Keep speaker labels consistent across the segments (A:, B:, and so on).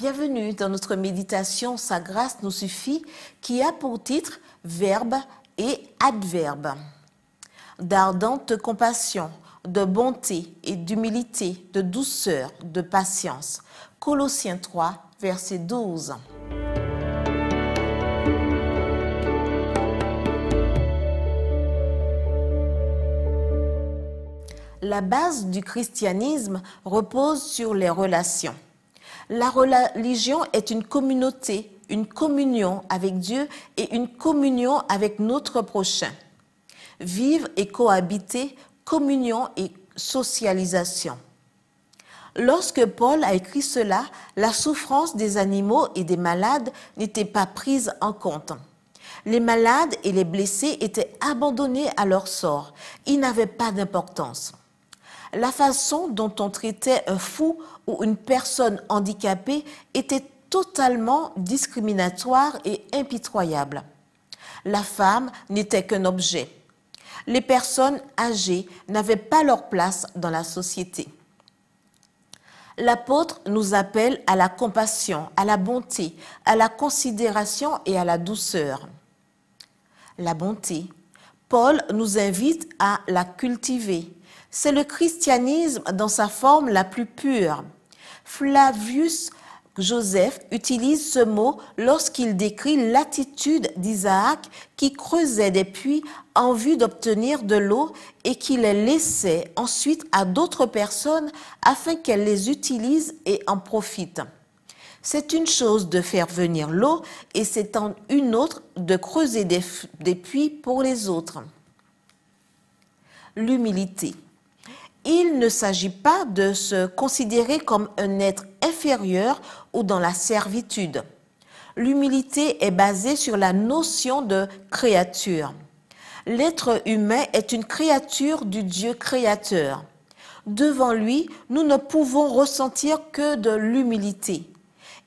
A: Bienvenue dans notre méditation Sa grâce nous suffit qui a pour titre Verbe et adverbe. D'ardente compassion, de bonté et d'humilité, de douceur, de patience. Colossiens 3, verset 12. La base du christianisme repose sur les relations. La religion est une communauté, une communion avec Dieu et une communion avec notre prochain. Vivre et cohabiter, communion et socialisation. Lorsque Paul a écrit cela, la souffrance des animaux et des malades n'était pas prise en compte. Les malades et les blessés étaient abandonnés à leur sort. Ils n'avaient pas d'importance. La façon dont on traitait un fou ou une personne handicapée était totalement discriminatoire et impitoyable. La femme n'était qu'un objet. Les personnes âgées n'avaient pas leur place dans la société. L'apôtre nous appelle à la compassion, à la bonté, à la considération et à la douceur. La bonté. Paul nous invite à la cultiver, c'est le christianisme dans sa forme la plus pure. Flavius Joseph utilise ce mot lorsqu'il décrit l'attitude d'Isaac qui creusait des puits en vue d'obtenir de l'eau et qui les laissait ensuite à d'autres personnes afin qu'elles les utilisent et en profitent. C'est une chose de faire venir l'eau et c'est une autre de creuser des, puits pour les autres. L'humilité. Il ne s'agit pas de se considérer comme un être inférieur ou dans la servitude. L'humilité est basée sur la notion de créature. L'être humain est une créature du Dieu créateur. Devant lui, nous ne pouvons ressentir que de l'humilité.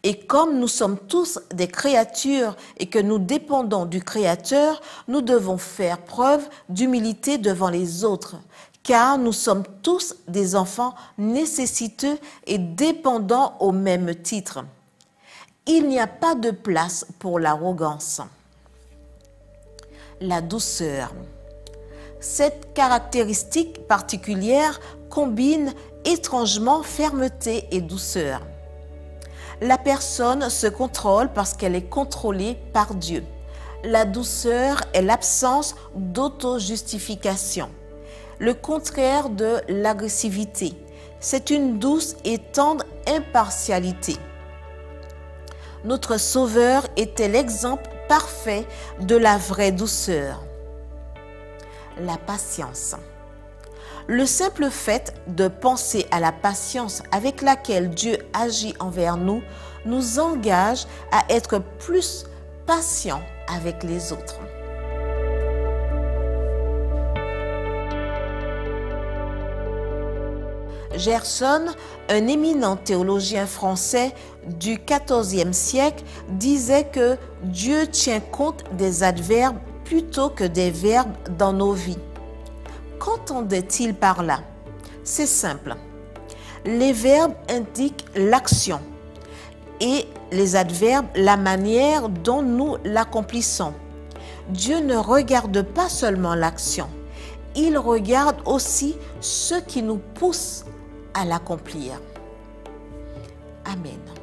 A: Et comme nous sommes tous des créatures et que nous dépendons du Créateur, nous devons faire preuve d'humilité devant les autres, car nous sommes tous des enfants nécessiteux et dépendants au même titre. Il n'y a pas de place pour l'arrogance. La douceur. Cette caractéristique particulière combine étrangement fermeté et douceur. La personne se contrôle parce qu'elle est contrôlée par Dieu. La douceur est l'absence d'auto-justification le contraire de l'agressivité. C'est une douce et tendre impartialité. Notre Sauveur était l'exemple parfait de la vraie douceur. La patience. Le simple fait de penser à la patience avec laquelle Dieu agit envers nous nous engage à être plus patients avec les autres. Gerson, un éminent théologien français du XIVe siècle, disait que Dieu tient compte des adverbes plutôt que des verbes dans nos vies. Qu'entendait-il par là? C'est simple. Les verbes indiquent l'action et les adverbes la manière dont nous l'accomplissons. Dieu ne regarde pas seulement l'action, il regarde aussi ce qui nous pousse à l'accomplir. Amen.